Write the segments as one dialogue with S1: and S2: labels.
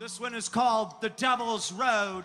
S1: This one is called The Devil's Road.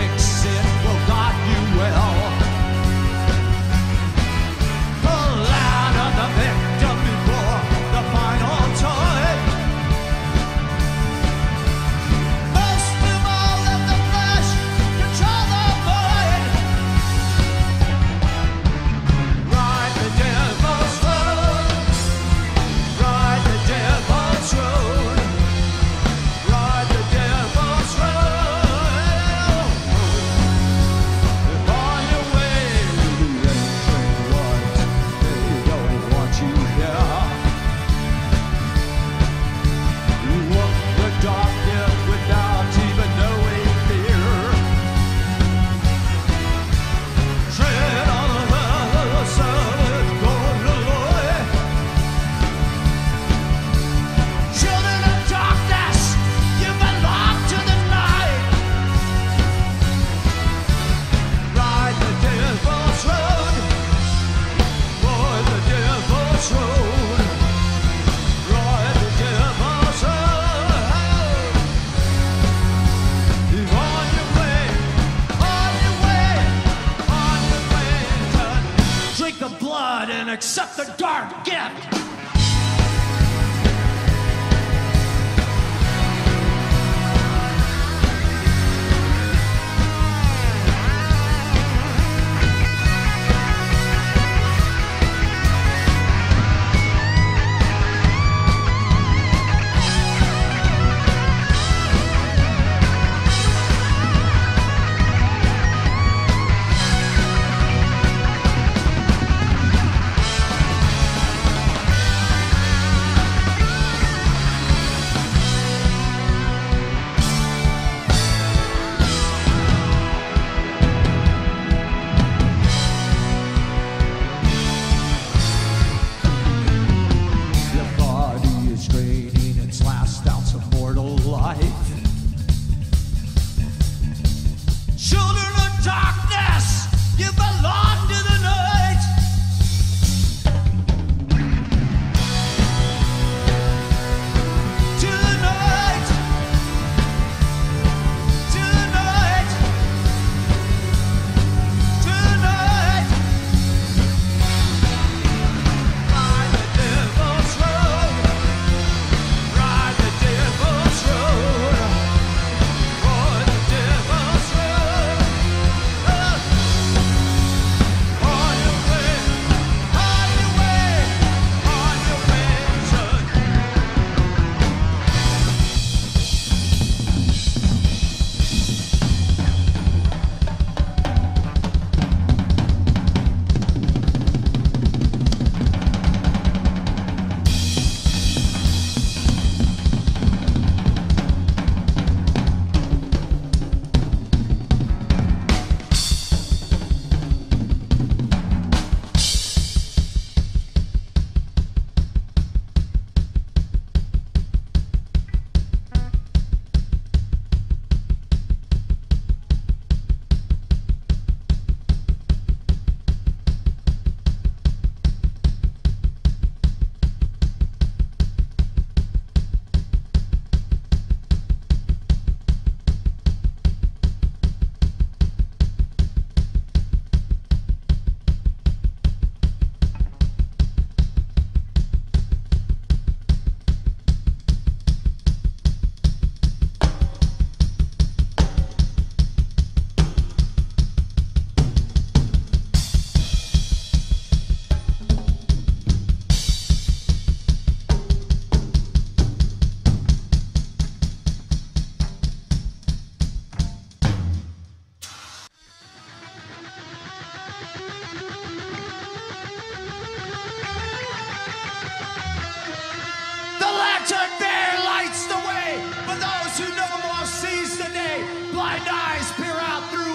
S2: blood and accept the dark gift. Children of darkness, you belong. spear out through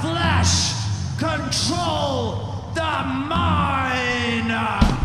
S2: flesh, control the mind.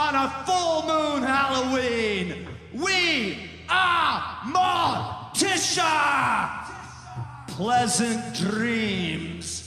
S2: On a full moon Halloween, we are Morticia. Pleasant dreams.